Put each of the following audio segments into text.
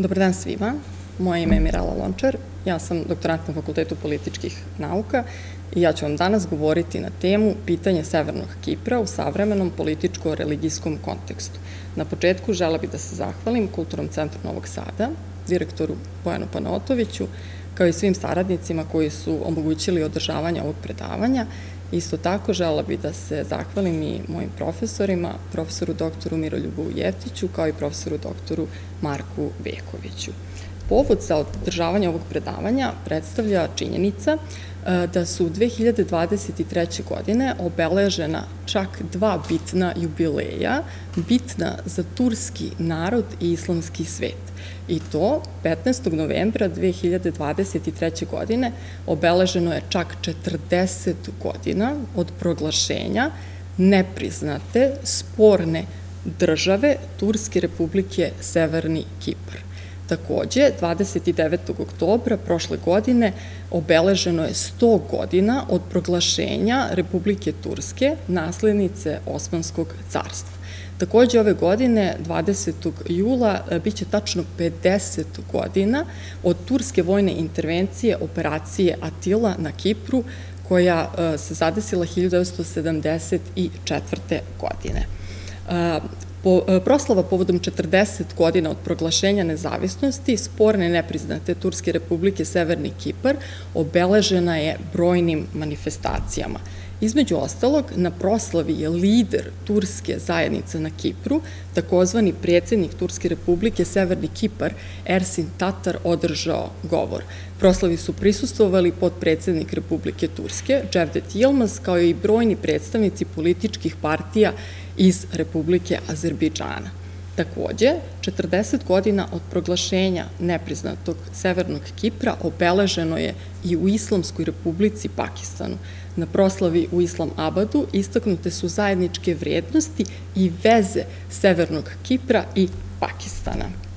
Dobar dan svima. Moje ime je Mirala Lončar. Ja sam doktorant na Fakultetu političkih nauka i ja ću vam danas govoriti na temu pitanje Severnog Kipra u savremenom političko-religijskom kontekstu. Na početku žela bih da se zahvalim Kulturnom centru Novog Sada, direktoru Bojanu Panotoviću, kao i svim saradnicima koji su omogućili održavanje ovog predavanja. Isto tako žela bih da se zahvalim i mojim profesorima, profesoru doktoru Miroljubu Jeftiću, kao i profesoru doktoru Marku Vekoviću. Povod za održavanje ovog predavanja predstavlja činjenica da su 2023. godine obeležena čak dva bitna jubileja, bitna za turski narod i islamski svet. I to 15. novembra 2023. godine obeleženo je čak 40 godina od proglašenja nepriznate, sporne države Turske republike Severni Kipar. Takođe, 29. oktobra prošle godine obeleženo je 100 godina od proglašenja Republike Turske, naslednice Osmanskog carstva. Takođe ove godine, 20. jula, e, biće tačno 50 godina od turske vojne intervencije operacije Atila na Kipru, koja e, se zadesila 1974. godine. E, po, proslava povodom 40 godina od proglašenja nezavisnosti sporne nepriznate Turske republike Severni Kipar obeležena je brojnim manifestacijama. Između ostalog, na proslavi je lider Turske zajednice na Kipru, takozvani predsednik Turske republike Severni Kipar, Ersin Tatar, održao govor. Proslavi su prisustovali podpredsednik Republike Turske, Cevdet Yilmaz, kao i brojni predstavnici političkih partija iz Republike Azerbijdžana. Takođe, 40 godina od proglašenja nepriznatog Severnog Kipra obeleženo je i u Islamskoj republici Pakistanu. Na proslavi u Islam Abadu istaknute su zajedničke vrednosti i veze Severnog Kipra i Pakistana.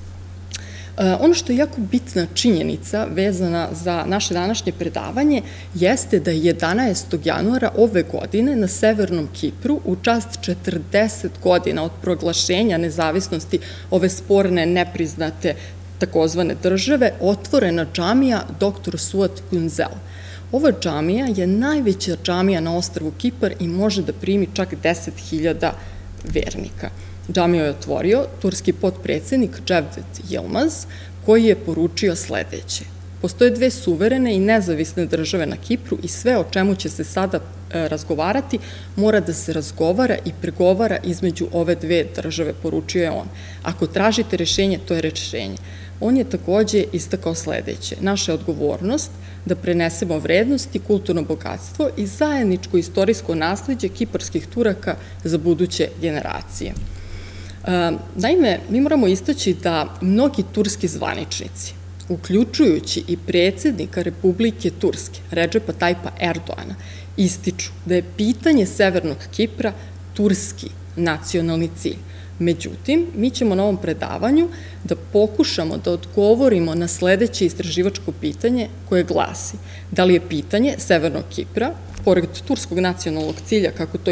E, ono što je jako bitna činjenica vezana za naše današnje predavanje jeste da je 11. januara ove godine na Severnom Kipru u čast 40 godina od proglašenja nezavisnosti ove sporne, nepriznate takozvane države otvorena džamija dr. Suat Kunzel. Ova džamija je najveća džamija na ostrvu Kipar i može da primi čak 10.000 vernika. Džamiju je otvorio turski potpredsednik Cevdet Yilmaz, koji je poručio sledeće. Postoje dve suverene i nezavisne države na Kipru i sve o čemu će se sada e, razgovarati mora da se razgovara i pregovara između ove dve države, poručio je on. Ako tražite rešenje, to je rešenje. On je takođe istakao sledeće. Naša je odgovornost da prenesemo vrednosti, kulturno bogatstvo i zajedničko istorijsko nasledđe kiparskih Turaka za buduće generacije. Naime, mi moramo istaći da mnogi turski zvaničnici, uključujući i predsednika Republike Turske, Ređepa Tajpa Erdoana, ističu da je pitanje Severnog Kipra turski nacionalni cilj. Međutim, mi ćemo na ovom predavanju da pokušamo da odgovorimo na sledeće istraživačko pitanje koje glasi da li je pitanje Severnog Kipra pored turskog nacionalnog cilja, kako to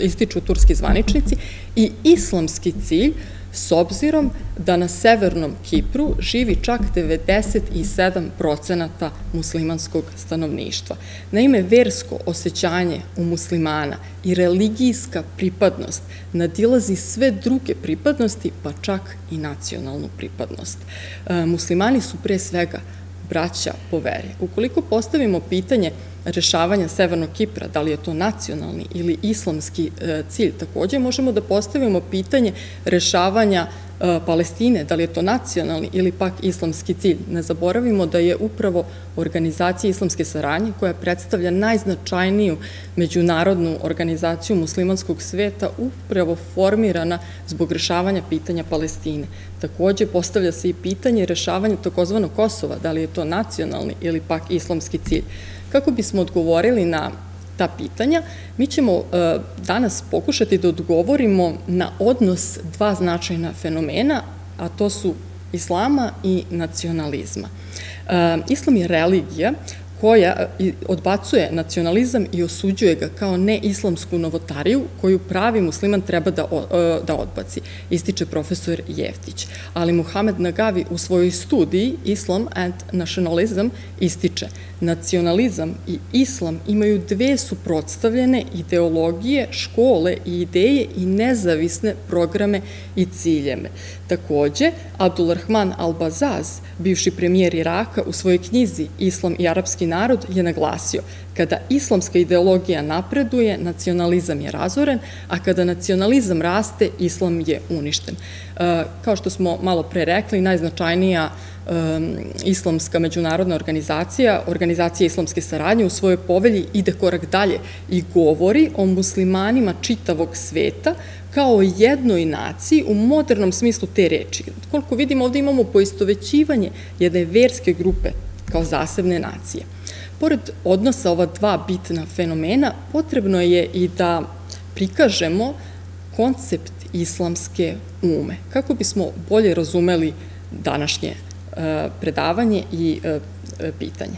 ističu, turski zvaničnici, i islamski cilj, s obzirom da na severnom Kipru živi čak 97% muslimanskog stanovništva. Naime, versko osjećanje u muslimana i religijska pripadnost nadilazi sve druge pripadnosti, pa čak i nacionalnu pripadnost. E, muslimani su pre svega braća po veri. Ukoliko postavimo pitanje rešavanja Severnog Kipra, da li je to nacionalni ili islamski e, cilj, takođe možemo da postavimo pitanje rešavanja e, Palestine, da li je to nacionalni ili pak islamski cilj. Ne zaboravimo da je upravo organizacija islamske saradnje, koja predstavlja najznačajniju međunarodnu organizaciju muslimanskog sveta, upravo formirana zbog rešavanja pitanja Palestine. Takođe, postavlja se i pitanje rešavanja takozvanog Kosova, da li je to nacionalni ili pak islamski cilj. Kako bismo odgovorili na ta pitanja, mi ćemo e, danas pokušati da odgovorimo na odnos dva značajna fenomena, a to su islama i nacionalizma. E, islam je religija koja odbacuje nacionalizam i osuđuje ga kao neislamsku novotariju koju pravi musliman treba da, da odbaci, ističe profesor Jeftić. Ali Muhamed Nagavi u svojoj studiji Islam and Nationalism ističe nacionalizam i islam imaju dve suprotstavljene ideologije, škole i ideje i nezavisne programe i ciljeme. Takođe, Abdulrahman al-Bazaz, bivši premijer Iraka, u svojoj knjizi Islam i arapski narod je naglasio kada islamska ideologija napreduje, nacionalizam je razoren, a kada nacionalizam raste, islam je uništen. E, kao što smo malo pre rekli, najznačajnija islamska međunarodna organizacija, organizacija islamske saradnje u svojoj povelji ide korak dalje i govori o muslimanima čitavog sveta kao jednoj naciji u modernom smislu te reči. Koliko vidimo, ovde imamo poistovećivanje jedne verske grupe kao zasebne nacije. Pored odnosa ova dva bitna fenomena, potrebno je i da prikažemo koncept islamske ume, kako bismo bolje razumeli današnje e, predavanje i e, e, pitanje.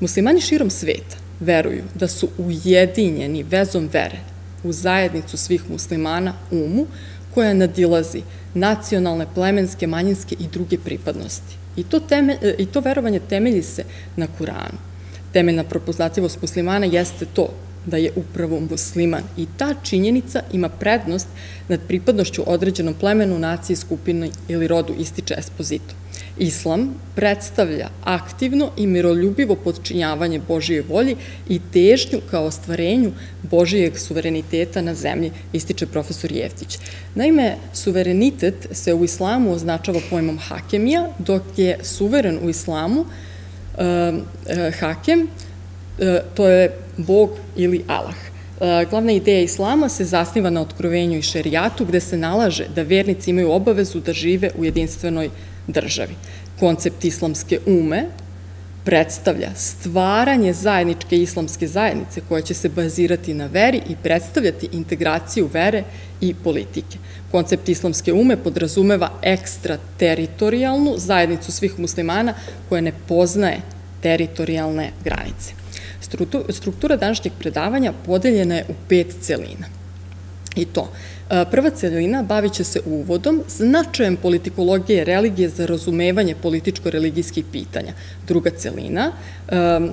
Muslimani širom sveta veruju da su ujedinjeni vezom vere u zajednicu svih muslimana umu koja nadilazi nacionalne, plemenske, manjinske i druge pripadnosti. I to, teme, I to verovanje temelji se na Kuranu. Temeljna propoznatljivost muslimana jeste to da je upravo musliman i ta činjenica ima prednost nad pripadnošću određenom plemenu, naciji, skupini ili rodu, ističe Esposito. Islam predstavlja aktivno i miroljubivo podčinjavanje Božije volji i težnju kao ostvarenju Božijeg suvereniteta na zemlji, ističe profesor Jevtić. Naime, suverenitet se u islamu označava pojmom hakemija, dok je suveren u islamu hakem, uh, to je Bog ili Allah. Glavna ideja islama se zasniva na otkrovenju i šerijatu, gde se nalaže da vernici imaju obavezu da žive u jedinstvenoj državi. Koncept islamske ume predstavlja stvaranje zajedničke islamske zajednice koja će se bazirati na veri i predstavljati integraciju vere i politike. Koncept islamske ume podrazumeva ekstrateritorijalnu zajednicu svih muslimana koja ne poznaje teritorijalne granice. Struktura današnjeg predavanja podeljena je u pet celina. I to, prva celina bavit će se uvodom, značajem politikologije religije za razumevanje političko-religijskih pitanja. Druga celina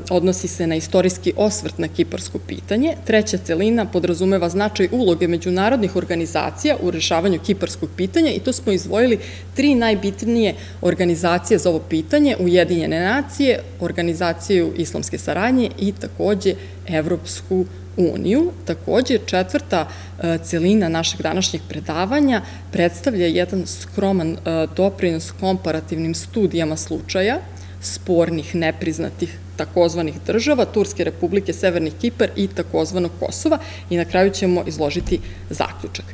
odnosi se na istorijski osvrt na kiparsko pitanje. Treća celina podrazumeva značaj uloge međunarodnih organizacija u rešavanju kiparskog pitanja i to smo izvojili tri najbitnije organizacije za ovo pitanje, Ujedinjene nacije, Organizaciju islamske saradnje i takođe Evropsku uniju uniju. Takođe, četvrta e, celina našeg današnjeg predavanja predstavlja jedan skroman e, doprinos komparativnim studijama slučaja spornih, nepriznatih takozvanih država, Turske republike, Severni Kipar i takozvanog Kosova i na kraju ćemo izložiti zaključak.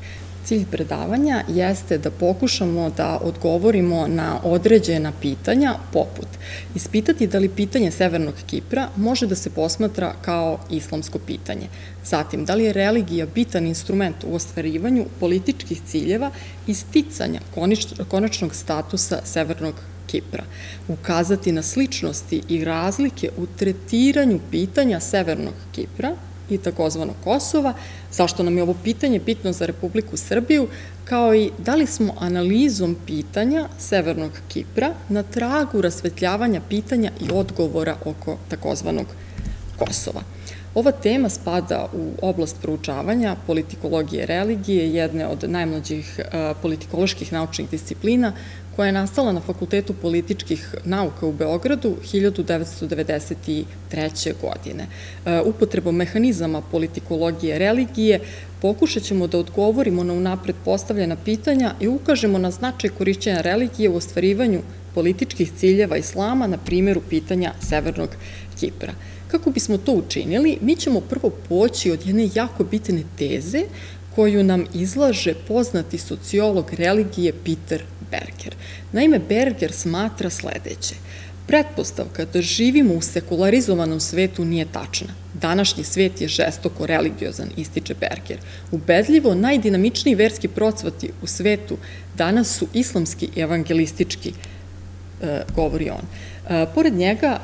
Cilj predavanja jeste da pokušamo da odgovorimo na određena pitanja poput ispitati da li pitanje Severnog Kipra može da se posmatra kao islamsko pitanje. Zatim, da li je religija bitan instrument u ostvarivanju političkih ciljeva i sticanja konačnog statusa Severnog Kipra. Ukazati na sličnosti i razlike u tretiranju pitanja Severnog Kipra i takozvano Kosova, zašto nam je ovo pitanje bitno za Republiku Srbiju, kao i da li smo analizom pitanja Severnog Kipra na tragu rasvetljavanja pitanja i odgovora oko takozvanog Kosova. Ova tema spada u oblast proučavanja politikologije religije, jedne od najmlađih politikoloških naučnih disciplina, koja je nastala na Fakultetu političkih nauka u Beogradu 1993. godine. E, upotrebom mehanizama politikologije religije pokušat ćemo da odgovorimo na unapred postavljena pitanja i ukažemo na značaj korišćenja religije u ostvarivanju političkih ciljeva islama na primjeru pitanja Severnog Kipra. Kako bismo to učinili, mi ćemo prvo poći od jedne jako bitne teze koju nam izlaže poznati sociolog religije Peter Berger. Naime, Berger smatra sledeće. Pretpostavka da živimo u sekularizovanom svetu nije tačna. Današnji svet je žestoko religiozan, ističe Berger. Ubedljivo najdinamičniji verski procvati u svetu danas su islamski i evangelistički, e, govori on. E, pored njega,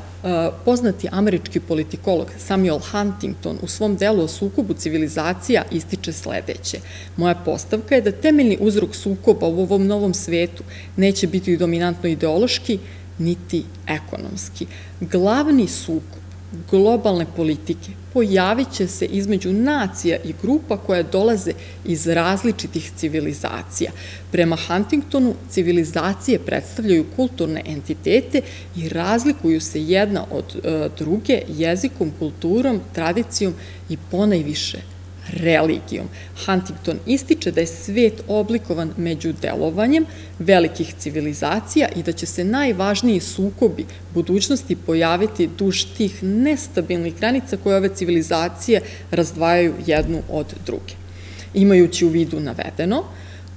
Poznati američki politikolog Samuel Huntington u svom delu o sukobu civilizacija ističe sledeće. Moja postavka je da temeljni uzrok sukoba u ovom novom svetu neće biti dominantno ideološki, niti ekonomski. Glavni sukob globalne politike pojavit će se između nacija i grupa koje dolaze iz različitih civilizacija. Prema Huntingtonu, civilizacije predstavljaju kulturne entitete i razlikuju se jedna od e, druge jezikom, kulturom, tradicijom i ponajviše religijom. Huntington ističe da je svet oblikovan među delovanjem velikih civilizacija i da će se najvažniji sukobi budućnosti pojaviti duž tih nestabilnih granica koje ove civilizacije razdvajaju jednu od druge. Imajući u vidu navedeno,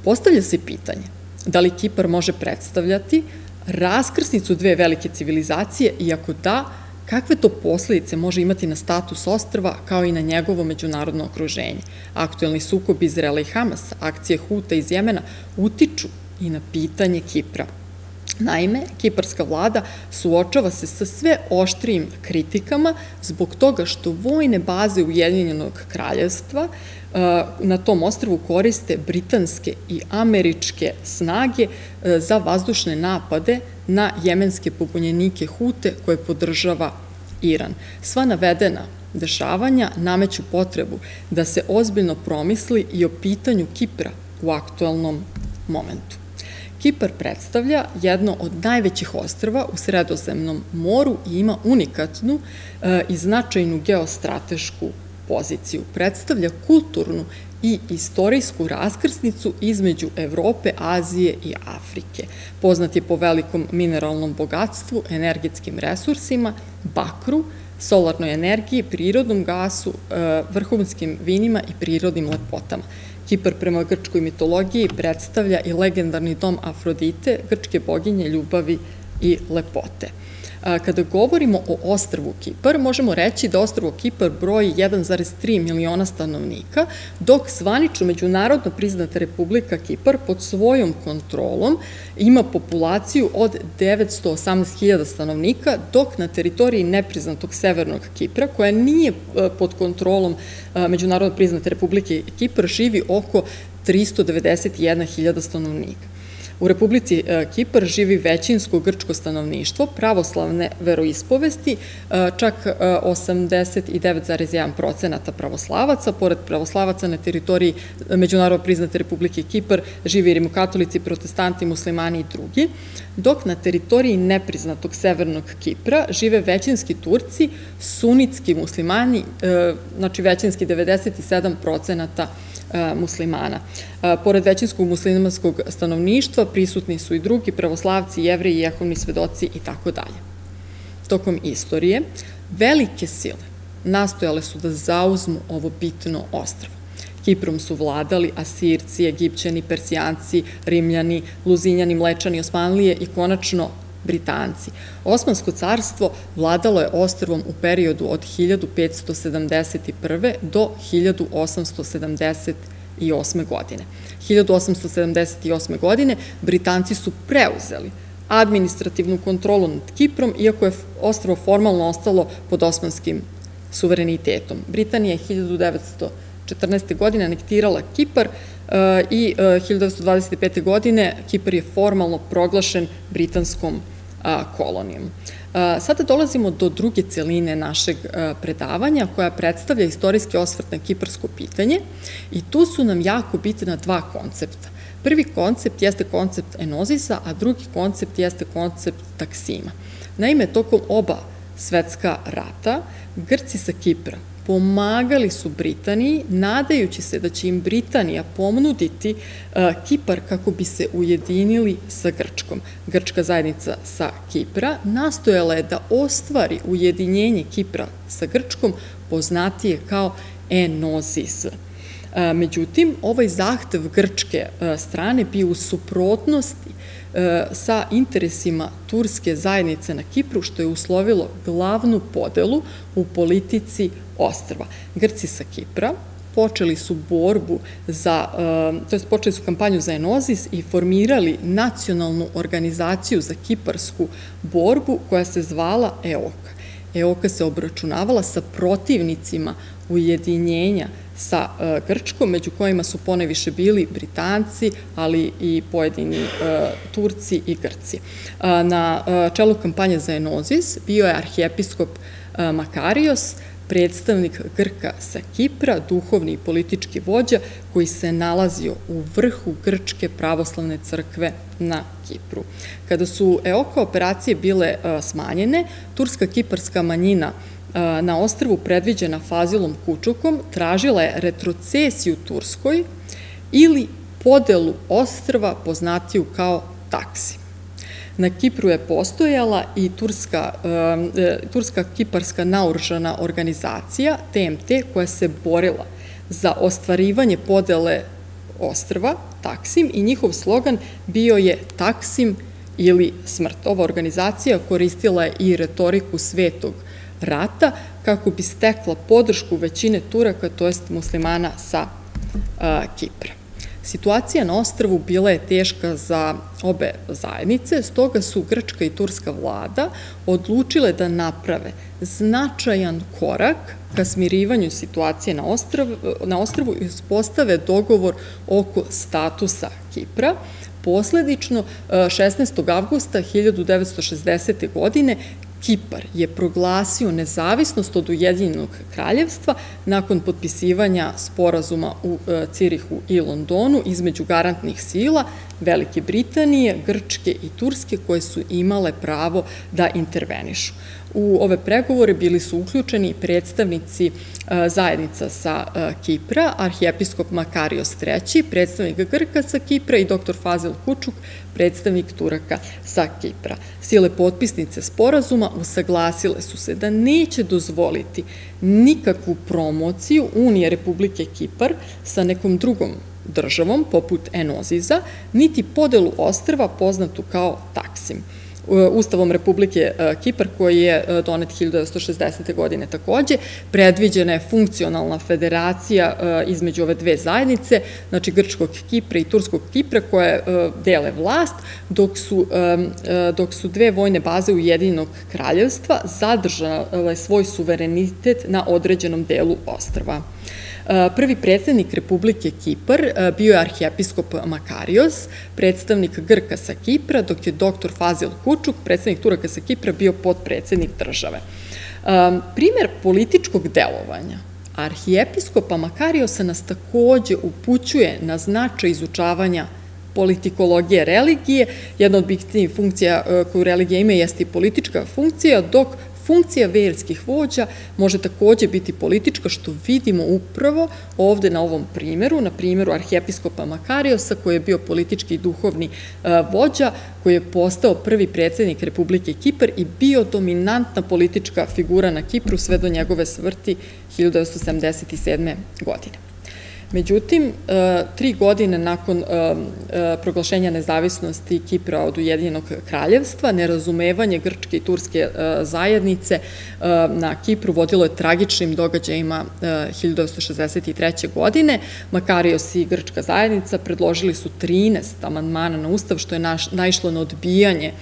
postavlja se pitanje da li Kipar može predstavljati raskrsnicu dve velike civilizacije i ako da, Kakve to posledice može imati na status ostrva kao i na njegovo međunarodno okruženje? Aktuelni sukob Izraela i Hamasa, akcije Huta iz Jemena utiču i na pitanje Kipra. Naime, kiparska vlada suočava se sa sve oštrijim kritikama zbog toga što vojne baze Ujedinjenog kraljevstva na tom ostrvu koriste britanske i američke snage za vazdušne napade na jemenske pobunjenike Hute koje podržava Iran. Sva navedena dešavanja nameću potrebu da se ozbiljno promisli i o pitanju Kipra u aktualnom momentu. Kipar predstavlja jedno od najvećih ostrva u Sredozemnom moru i ima unikatnu e, i značajnu geostratešku poziciju. Predstavlja kulturnu i istorijsku raskrsnicu između Evrope, Azije i Afrike. Poznat je po velikom mineralnom bogatstvu, energetskim resursima, bakru, solarnoj energiji, prirodnom gasu, e, vrhunskim vinima i prirodnim lepotama. Kipar prema grčkoj mitologiji predstavlja i legendarni dom Afrodite, grčke boginje ljubavi i lepote. Kada govorimo o ostrvu Kipar, možemo reći da ostrvo Kipar broji 1,3 miliona stanovnika, dok zvanično međunarodno priznata Republika Kipar pod svojom kontrolom ima populaciju od 918.000 stanovnika, dok na teritoriji nepriznatog severnog Kipra, koja nije e, pod kontrolom e, međunarodno priznate Republike Kipar, živi oko 391.000 stanovnika. U Republici e, Kipar živi većinsko grčko stanovništvo, pravoslavne veroispovesti, e, čak 89,1% e, pravoslavaca. Pored pravoslavaca na teritoriji međunarodno priznate Republike Kipar živi rimokatolici, protestanti, muslimani i drugi, dok na teritoriji nepriznatog severnog Kipra žive većinski Turci, sunitski muslimani, znači većinski 97% E, muslimana. E, pored većinskog muslimanskog stanovništva prisutni su i drugi pravoslavci, jevreji, jehovni svedoci i tako dalje. Tokom istorije, velike sile nastojale su da zauzmu ovo bitno ostravo. Kiprom su vladali Asirci, Egipćani, Persijanci, Rimljani, Luzinjani, Mlečani, Osmanlije i konačno Britanci. Osmansko carstvo vladalo je ostrvom u periodu od 1571. do 1878. godine. 1878. godine Britanci su preuzeli administrativnu kontrolu nad Kiprom, iako je ostrvo formalno ostalo pod osmanskim suverenitetom. Britanija je 1914. godine anektirala Kipar e, i 1925. godine Kipar je formalno proglašen britanskom kolonijom. Sada dolazimo do druge celine našeg predavanja koja predstavlja istorijski osvrt na kiparsko pitanje i tu su nam jako bitna dva koncepta. Prvi koncept jeste koncept enozisa, a drugi koncept jeste koncept taksima. Naime, tokom oba svetska rata, Grci sa Kipra pomagali su Britaniji, nadajući se da će im Britanija pomnuditi e, Kipar kako bi se ujedinili sa Grčkom. Grčka zajednica sa Kipra nastojala je da ostvari ujedinjenje Kipra sa Grčkom, poznatije kao enozis. E, međutim, ovaj zahtev grčke e, strane bio u suprotnosti sa interesima turske zajednice na Kipru, što je uslovilo glavnu podelu u politici ostrva. Grci sa Kipra počeli su borbu za, to je počeli su kampanju za enozis i formirali nacionalnu organizaciju za kiparsku borbu koja se zvala EOK. EOKA se obračunavala sa protivnicima ujedinjenja sa e, Grčkom, među kojima su poneviše bili Britanci, ali i pojedini e, Turci i Grci. E, na čelu kampanje za Enozis bio je arhijepiskop Makarios, predstavnik Grka sa Kipra, duhovni i politički vođa koji se nalazio u vrhu Grčke pravoslavne crkve na Kipru. Kada su EOKA operacije bile smanjene, turska kiparska manjina na ostrvu predviđena Fazilom Kučukom tražila je retrocesiju Turskoj ili podelu ostrva poznatiju kao taksi. Na Kipru je postojala i turska, e, turska kiparska naoružana organizacija TMT koja se borila za ostvarivanje podele ostrva Taksim i njihov slogan bio je Taksim ili smrt. Ova organizacija koristila je i retoriku svetog rata kako bi stekla podršku većine Turaka, to jest muslimana sa Kipra. Situacija na ostrvu bila je teška za obe zajednice, stoga su Grčka i Turska vlada odlučile da naprave značajan korak ka smirivanju situacije na, ostrvu, na ostrvu i uspostave dogovor oko statusa Kipra. Posledično, 16. avgusta 1960. godine Kipar je proglasio nezavisnost od Ujedinjenog kraljevstva nakon potpisivanja sporazuma u e, Cirihu i Londonu između garantnih sila Velike Britanije, Grčke i Turske koje su imale pravo da intervenišu. U ove pregovore bili su uključeni predstavnici e, zajednica sa e, Kipra, arhijepiskop Makarios III, predstavnik Grka sa Kipra i dr. Fazil Kučuk, predstavnik Turaka sa Kipra. Sile potpisnice sporazuma usaglasile su se da neće dozvoliti nikakvu promociju Unije Republike Kipar sa nekom drugom državom, poput Enoziza, niti podelu ostrva poznatu kao Taksim. Ustavom Republike e, Kipar, koji je e, donet 1960. godine takođe, predviđena je funkcionalna federacija e, između ove dve zajednice, znači Grčkog Kipra i Turskog Kipra, koje dele vlast, dok su, dok su dve vojne baze Ujedinog kraljevstva zadržale svoj suverenitet na određenom delu ostrva. Prvi predsednik Republike Kipar bio je arhijepiskop Makarios, predstavnik Grka sa Kipra, dok je doktor Fazil Kučuk, predsednik Turaka sa Kipra, bio podpredsednik države. Primer političkog delovanja arhijepiskopa Makariosa nas takođe upućuje na značaj izučavanja politikologije religije. Jedna od bitnijih funkcija koju religija ima jeste i politička funkcija, dok funkcija verskih vođa može takođe biti politička, što vidimo upravo ovde na ovom primeru, na primeru arhijepiskopa Makariosa, koji je bio politički i duhovni e, vođa, koji je postao prvi predsednik Republike Kipar i bio dominantna politička figura na Kipru sve do njegove svrti 1977. godine. Međutim, e, tri godine nakon e, e, proglašenja nezavisnosti Kipra od Ujedinjenog kraljevstva, nerazumevanje grčke i turske zajednice na Kipru vodilo je tragičnim događajima 1963. godine. Makarios i grčka zajednica predložili su 13 amandmana na ustav, što je naišlo na odbijanje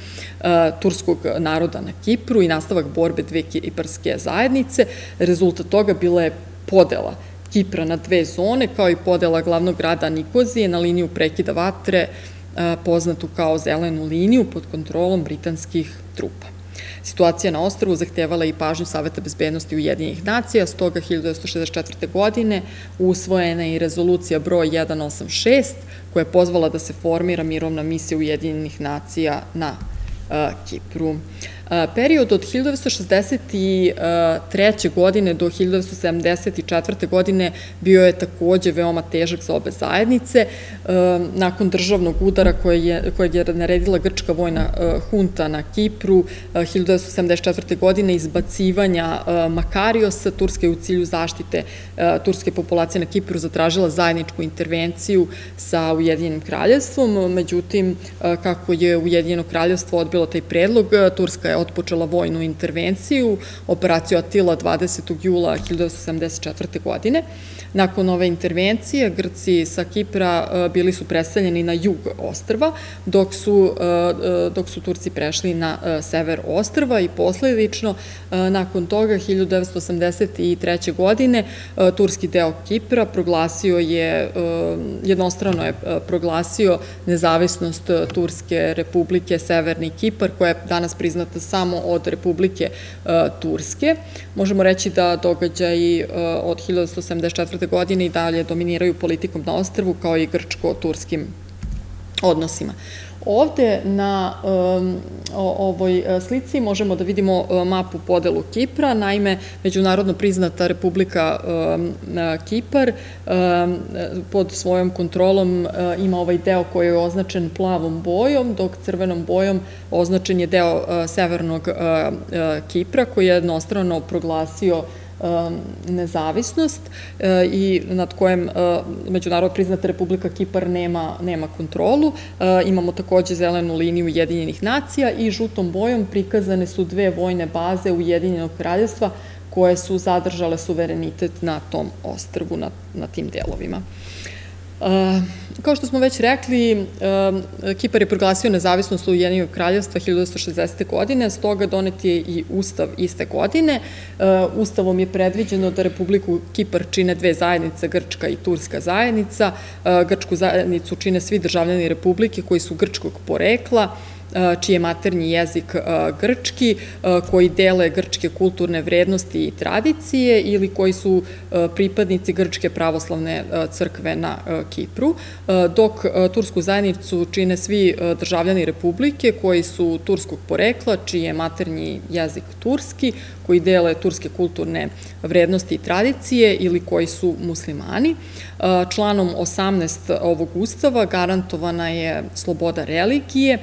turskog naroda na Kipru i nastavak borbe dve kiparske zajednice. Rezultat toga bila je podela Kipra na dve zone, kao i podela glavnog grada Nikozije na liniju prekida vatre, poznatu kao zelenu liniju pod kontrolom britanskih trupa. Situacija na ostrovu zahtevala i pažnju Saveta bezbednosti Ujedinjenih nacija, stoga 1964. godine usvojena je i rezolucija broj 186 koja je pozvala da se formira mirovna misija Ujedinjenih nacija na Kipru. Period od 1963. godine do 1974. godine bio je takođe veoma težak za obe zajednice. Nakon državnog udara kojeg je naredila grčka vojna hunta na Kipru 1974. godine izbacivanja Makariosa, Turska je u cilju zaštite turske populacije na Kipru zatražila zajedničku intervenciju sa Ujedinjenim kraljevstvom. Međutim, kako je Ujedinjeno kraljevstvo odbilo taj predlog, Turska je otpočela vojnu intervenciju, operaciju Atila 20. jula 1974. godine. Nakon ove intervencije, Grci sa Kipra e, bili su preseljeni na jug ostrva, dok su, e, e, dok su Turci prešli na sever ostrva i posledično nakon toga 1983. godine turski deo Kipra proglasio je, jednostrano je proglasio nezavisnost Turske republike Severni Kipar, koja je danas priznata samo od Republike Turske. Možemo reći da događaji od 1974 godine i dalje dominiraju politikom na ostrvu kao i grčko-turskim odnosima. Ovde na ovoj e, slici možemo da vidimo e, mapu podelu Kipra, naime, međunarodno priznata Republika um, Kipar pod svojom kontrolom ima ovaj deo koji je označen plavom bojom, dok crvenom bojom označen je deo severnog Kipra koji je jednostrano proglasio Um, nezavisnost uh, i nad kojem uh, međunarodno priznata Republika Kipar nema, nema kontrolu. Uh, imamo takođe zelenu liniju Ujedinjenih nacija i žutom bojom prikazane su dve vojne baze Ujedinjenog kraljevstva koje su zadržale suverenitet na tom ostrvu, na, na tim delovima. Kao što smo već rekli, Kipar je proglasio nezavisnost Ujedinjenog kraljevstva 1960. godine, stoga donet je i Ustav iste godine. Ustavom je predviđeno da Republiku Kipar čine dve zajednice, Grčka i Turska zajednica. Grčku zajednicu čine svi državljani Republike koji su grčkog porekla, čiji je maternji jezik grčki, koji dele grčke kulturne vrednosti i tradicije ili koji su pripadnici Grčke pravoslavne crkve na Kipru, dok tursku zajednicu čine svi državljani Republike koji su turskog porekla, čiji je maternji jezik turski, koji dele turske kulturne vrednosti i tradicije ili koji su muslimani. Članom 18 ovog ustava garantovana je sloboda religije.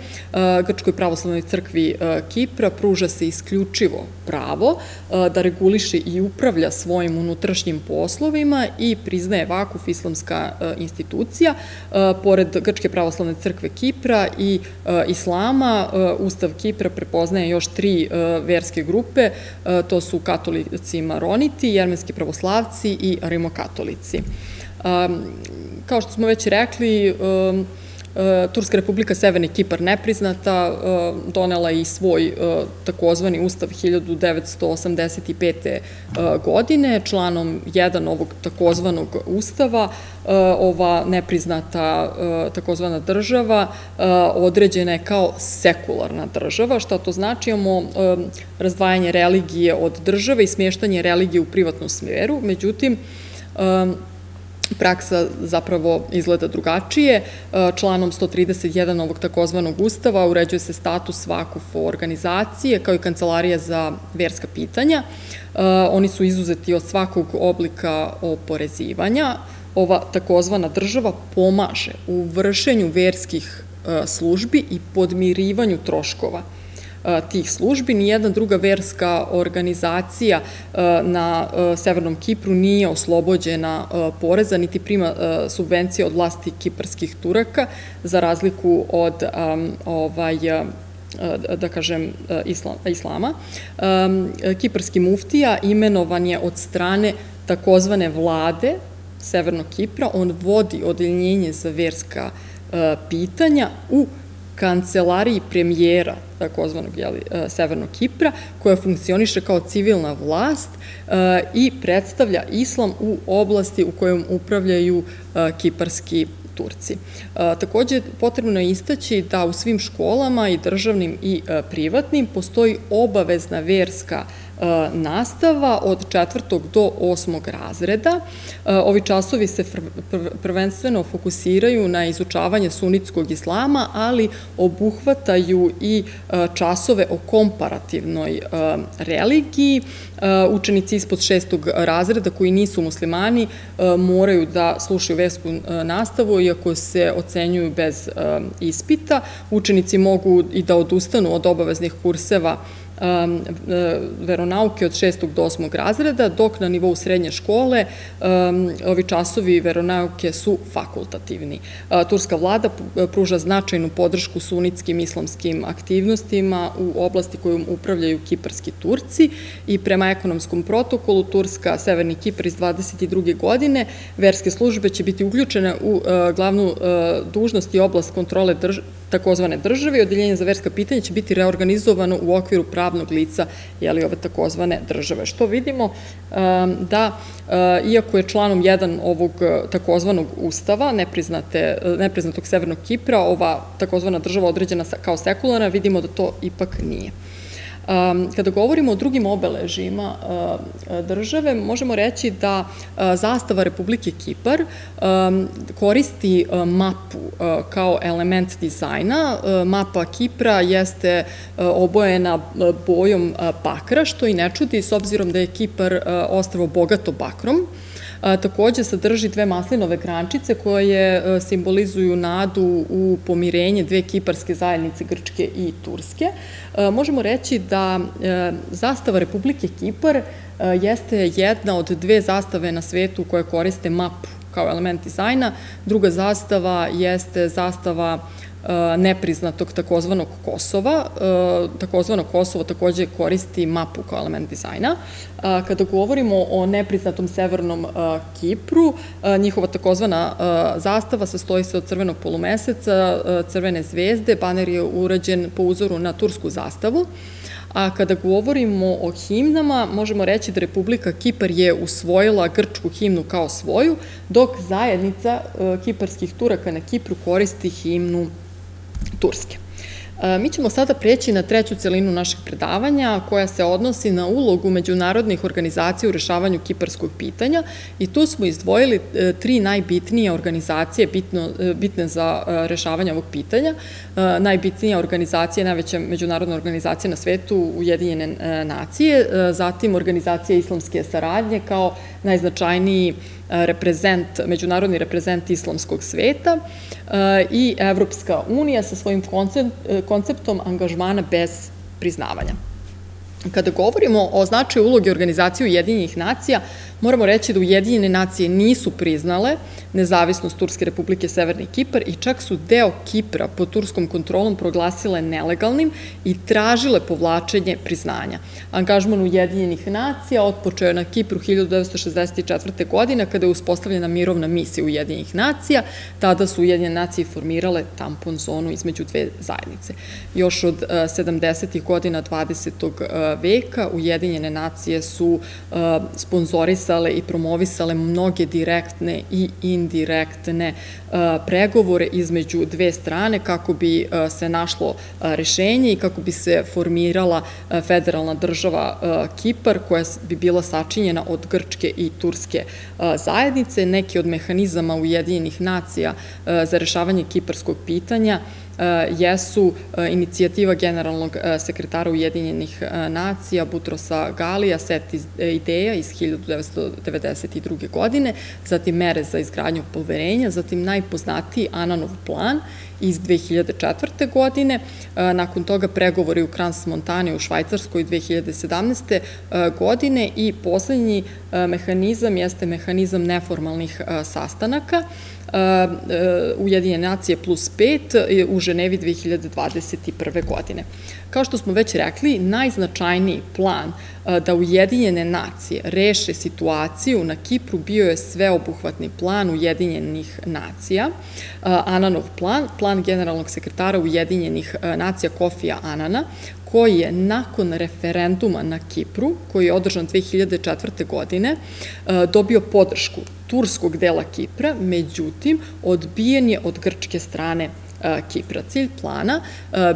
Grčkoj pravoslavnoj crkvi Kipra pruža se isključivo pravo da reguliše i upravlja svojim unutrašnjim poslovima i priznaje vakuf islamska institucija. Pored Grčke pravoslavne crkve Kipra i Islama, Ustav Kipra prepoznaje još tri verske grupe, to su katolici maroniti, jermenski pravoslavci i rimokatolici. Kao što smo već rekli, Turska republika Severni Kipar nepriznata, donela i svoj takozvani ustav 1985. godine. Članom 1 ovog takozvanog ustava ova nepriznata takozvana država određena je kao sekularna država. Šta to znači? Imamo razdvajanje religije od države i smještanje religije u privatnu smeru. Međutim, praksa zapravo izgleda drugačije. E, članom 131 ovog takozvanog ustava uređuje se status vakuf organizacije kao i kancelarija za verska pitanja. E, oni su izuzeti od svakog oblika oporezivanja. Ova takozvana država pomaže u vršenju verskih e, službi i podmirivanju troškova tih službi. Nijedna druga verska organizacija na Severnom Kipru nije oslobođena poreza, niti prima subvencije od vlasti kiparskih Turaka, za razliku od ovaj, da kažem, islama. Kiparski muftija imenovan je od strane takozvane vlade Severnog Kipra. On vodi odeljenje za verska pitanja u kancelariji premijera takozvanog jeli, e, Severnog Kipra, koja funkcioniše kao civilna vlast e, i predstavlja islam u oblasti u kojom upravljaju e, kiparski Turci. Takođe, potrebno je istaći da u svim školama i državnim i privatnim postoji obavezna verska E, nastava od četvrtog do osmog razreda. E, ovi časovi se prvenstveno fokusiraju na izučavanje sunitskog islama, ali obuhvataju i e, časove o komparativnoj religiji. Učenici ispod šestog razreda koji nisu muslimani moraju da slušaju vesku nastavu, iako se ocenjuju bez ispita. Učenici mogu i da odustanu od obaveznih kurseva veronauke veronauke od 6. do 8. razreda, dok na nivou srednje škole ovi časovi veronauke su fakultativni. Turska vlada pruža značajnu podršku sunitskim islamskim aktivnostima u oblasti kojom upravljaju kiparski Turci i prema ekonomskom protokolu Turska, Severni Kipar iz 22. godine, verske službe će biti uključene u glavnu dužnost i oblast kontrole takozvane države i odeljenje za verska pitanja će biti reorganizovano u okviru pravnog lica jeli, ove takozvane države. Što vidimo da, iako je članom 1 ovog takozvanog ustava nepriznate, nepriznatog Severnog Kipra, ova takozvana država određena kao sekularna, vidimo da to ipak nije. Kada govorimo o drugim obeležima države, možemo reći da zastava Republike Kipar koristi mapu kao element dizajna. Mapa Kipra jeste obojena bojom bakra, što i ne čudi s obzirom da je Kipar ostravo bogato bakrom. Takođe sadrži dve maslinove grančice koje e, simbolizuju nadu u pomirenje dve kiparske zajednice Grčke i Turske. E, možemo reći da e, zastava Republike Kipar jeste jedna od dve zastave na svetu koje koriste mapu kao element dizajna. Druga zastava jeste zastava nepriznatog takozvanog Kosova. E, takozvano Kosovo takođe koristi mapu kao element dizajna. E, kada govorimo o nepriznatom severnom Kipru, njihova takozvana zastava sastoji se od crvenog polumeseca, crvene zvezde, baner je urađen po uzoru na tursku zastavu. A kada govorimo o himnama, možemo reći da Republika Kipar je usvojila grčku himnu kao svoju, dok zajednica kiparskih Turaka na Kipru koristi himnu Turske. E, mi ćemo sada preći na treću celinu našeg predavanja koja se odnosi na ulogu međunarodnih organizacija u rešavanju kiparskog pitanja i tu smo izdvojili e, tri najbitnije organizacije bitno, e, bitne za rešavanje ovog pitanja. Najbitnija organizacija, najveća međunarodna organizacija na svetu Ujedinjene nacije, zatim organizacija islamske saradnje kao najznačajniji reprezent, međunarodni reprezent islamskog sveta i Evropska unija sa svojim konceptom angažmana bez priznavanja. Kada govorimo o značaju uloge organizacije Ujedinjenih nacija, moramo reći da Ujedinjene nacije nisu priznale nezavisnost Turske republike Severni Kipar i čak su deo Kipra pod turskom kontrolom proglasile nelegalnim i tražile povlačenje priznanja. Angažman Ujedinjenih nacija otpočeo je na Kipru 1964. godine kada je uspostavljena mirovna misija Ujedinjenih nacija. Tada su Ujedinjene nacije formirale tampon zonu između dve zajednice. Još od 70. Eh, godina 20. Veka Ujedinjene nacije su eh, sponzorisale i promovisale mnoge direktne i indirektne pregovore između dve strane kako bi se našlo rešenje i kako bi se formirala federalna država Kipar koja bi bila sačinjena od Grčke i Turske zajednice. Neki od mehanizama Ujedinjenih nacija za rešavanje kiparskog pitanja jesu e, inicijativa generalnog e, sekretara Ujedinjenih nacija Butrosa Galija, set ideja iz 1992. godine, zatim mere za izgradnju poverenja, zatim najpoznatiji Ananov plan iz 2004. godine, nakon toga pregovori u Krans Montane u Švajcarskoj 2017. godine i poslednji mehanizam jeste mehanizam neformalnih sastanaka, Ujedinjene nacije plus 5 u Ženevi 2021. godine. Kao što smo već rekli, najznačajniji plan da Ujedinjene nacije reše situaciju na Kipru bio je sveobuhvatni plan Ujedinjenih nacija, Ananov plan, plan generalnog sekretara Ujedinjenih nacija Kofija Anana, koji je nakon referenduma na Kipru, koji je održan 2004. godine, dobio podršku turskog dela Kipra, međutim, odbijen je od grčke strane Kipra. Cilj plana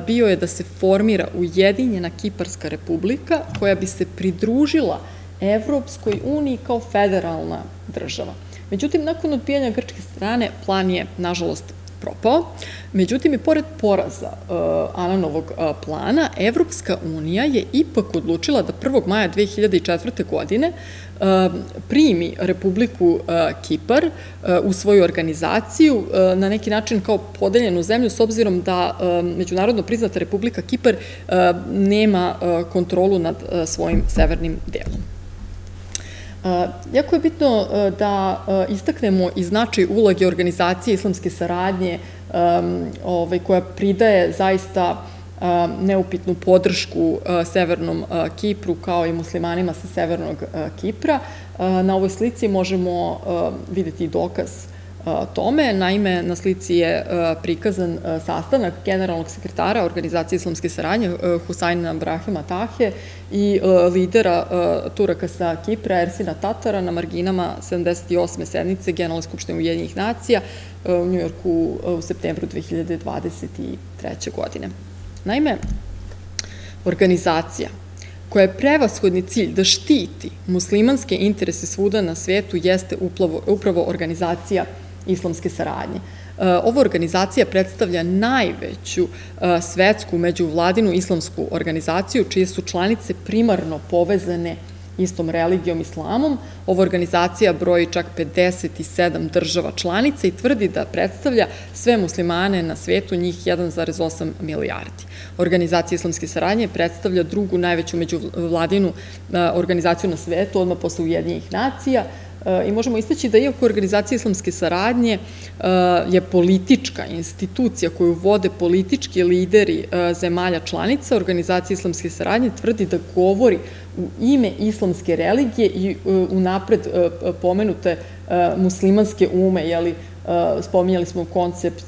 bio je da se formira Ujedinjena Kiparska republika koja bi se pridružila Evropskoj uniji kao federalna država. Međutim, nakon odbijanja grčke strane, plan je, nažalost, propao. Međutim, i pored poraza Ananovog plana, Evropska unija je ipak odlučila da 1. maja 2004. godine primi Republiku Kipar u svoju organizaciju na neki način kao podeljenu zemlju s obzirom da međunarodno priznata Republika Kipar nema kontrolu nad svojim severnim delom. Jako je bitno da istaknemo i značaj uloge organizacije islamske saradnje ovaj, koja pridaje zaista neupitnu podršku Severnom Kipru kao i muslimanima sa Severnog Kipra. Na ovoj slici možemo videti dokaz tome. Naime, na slici je prikazan sastanak generalnog sekretara Organizacije islamske saradnje Husajna Brahima Tahe i lidera Turaka sa Kipra Ersina Tatara na marginama 78. sednice Generalne skupštine Ujedinjih nacija u Njujorku u septembru 2023. godine. Naime, organizacija koja je prevashodni cilj da štiti muslimanske interese svuda na svetu jeste upravo organizacija islamske saradnje. E, ova organizacija predstavlja najveću e, svetsku međuvladinu islamsku organizaciju čije su članice primarno povezane istom religijom islamom. Ova organizacija broji čak 57 država članica i tvrdi da predstavlja sve muslimane na svetu, njih 1,8 milijardi. Organizacija islamske saradnje predstavlja drugu najveću međuvladinu e, organizaciju na svetu, odmah posle Ujedinjenih nacija, i možemo istaći da iako organizacija islamske saradnje e, je politička institucija koju vode politički lideri e, zemalja članica, organizacija islamske saradnje tvrdi da govori u ime islamske religije i e, u napred pomenute muslimanske ume, jeli, spominjali smo koncept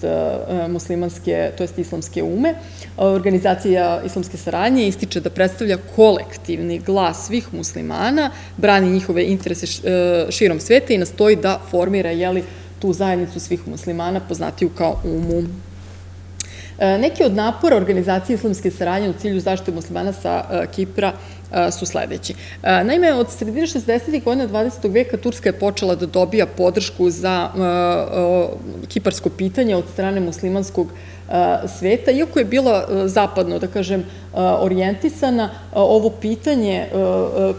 muslimanske, to jest islamske ume. Organizacija islamske saradnje ističe da predstavlja kolektivni glas svih muslimana, brani njihove interese širom sveta i nastoji da formira tu zajednicu svih muslimana, poznatiju kao umu. Neki od napora organizacije islamske saradnje u cilju zaštite muslimana sa Kipra su sledeći. Naime, od sredine 60. godina 20. veka Turska je počela da dobija podršku za kiparsko pitanje od strane muslimanskog sveta, iako je bila zapadno, da kažem, orijentisana, ovo pitanje,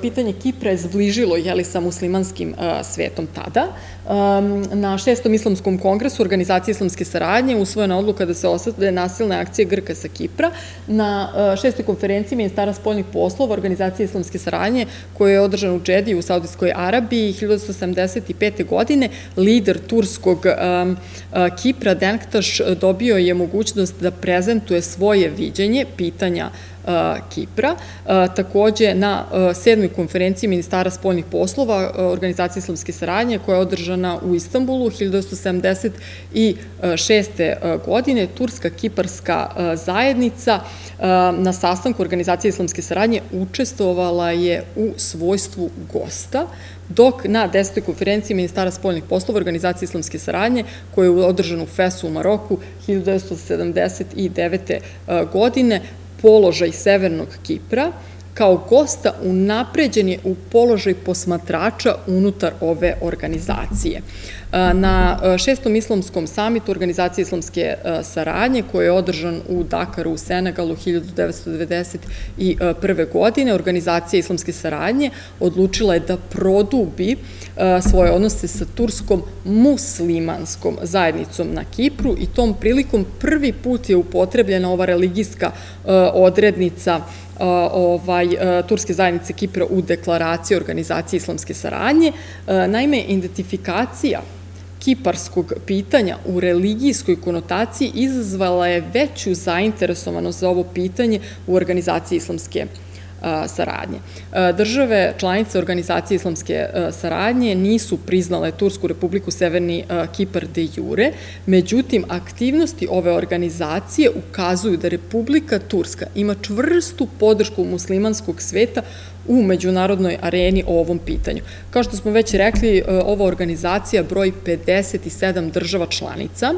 pitanje Kipra je zbližilo jeli, sa muslimanskim svetom tada. Na šestom islamskom kongresu Organizacije islamske saradnje usvojena odluka da se osade nasilne akcije Grka sa Kipra. Na šestoj konferenciji ministara spoljnih poslova Organizacije islamske saradnje koja je održana u Džedi u Saudijskoj Arabiji 1975. godine, lider turskog Kipra Denktaš dobio je mogućnost da prezentuje svoje viđenje pitanja Kipra. Takođe, na sedmoj konferenciji ministara spoljnih poslova Organizacije islamske saradnje koja je održana u Istanbulu 1976. godine, Turska-Kiparska zajednica na sastanku Organizacije islamske saradnje učestvovala je u svojstvu gosta, dok na desetoj konferenciji ministara spoljnih poslova Organizacije islamske saradnje, koja je održana u Fesu u Maroku 1979. godine, položaj Severnog Kipra, kao gosta unapređen je u položaj posmatrača unutar ove organizacije. Na šestom islamskom samitu Organizacije islamske saradnje, koji je održan u Dakaru u Senegalu 1991. godine, Organizacija islamske saradnje odlučila je da produbi svoje odnose sa turskom muslimanskom zajednicom na Kipru i tom prilikom prvi put je upotrebljena ova religijska odrednica ovaj, Turske zajednice Kipra u deklaraciji Organizacije islamske saradnje. Naime, identifikacija kiparskog pitanja u religijskoj konotaciji izazvala je veću zainteresovanost za ovo pitanje u organizaciji islamske saradnje. Države članice organizacije islamske saradnje nisu priznale Tursku republiku Severni Kipar de jure, međutim, aktivnosti ove organizacije ukazuju da Republika Turska ima čvrstu podršku muslimanskog sveta u međunarodnoj areni o ovom pitanju. Kao što smo već rekli, ova organizacija broji 57 država članica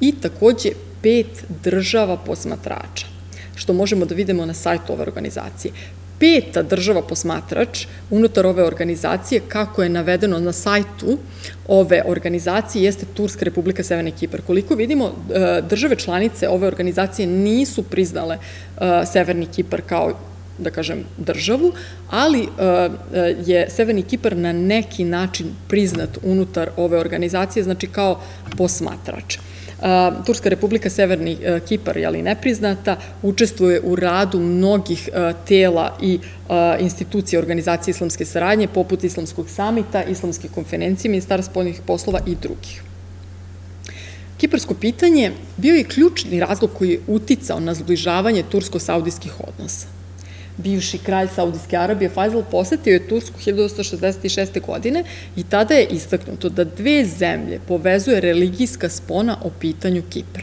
i takođe pet država posmatrača što možemo da vidimo na sajtu ove organizacije. peta država posmatrač unutar ove organizacije, kako je navedeno na sajtu ove organizacije, jeste Turska republika Severni Kipar. Koliko vidimo, države članice ove organizacije nisu priznale Severni Kipar kao da kažem, državu, ali uh, je Severni Kipar na neki način priznat unutar ove organizacije, znači kao posmatrač. Uh, Turska republika Severni Kipar, je li nepriznata, učestvuje u radu mnogih tela i institucija organizacije islamske saradnje, poput Islamskog samita, Islamske konferencije, Ministarstva spoljnih poslova i drugih. Kiparsko pitanje bio je ključni razlog koji je uticao na zbližavanje tursko-saudijskih odnosa bivši kralj Saudijske Arabije Faisal posetio je Tursku 1966. godine i tada je istaknuto da dve zemlje povezuje religijska spona o pitanju Kipra.